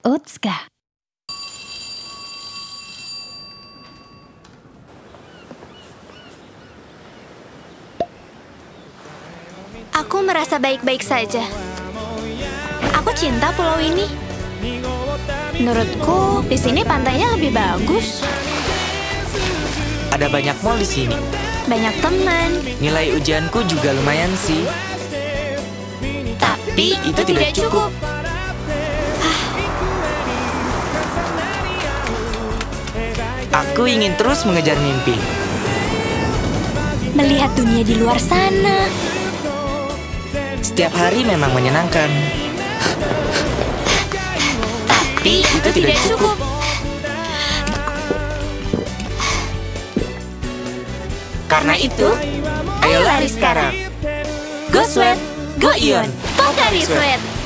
Utska. Aku merasa baik-baik saja. Aku cinta pulau ini. Menurutku, di sini pantainya lebih bagus. Ada banyak mall di sini. Banyak teman, Nilai ujianku juga lumayan sih. tapi itu tidak cukup. Aku ingin terus mengejar mimpi. Melihat dunia di luar sana. Setiap hari memang menyenangkan. Tapi itu tidak cukup. Karena itu, ayo lari sekarang. Go Sweat, Go Ion. Pokari Sweat.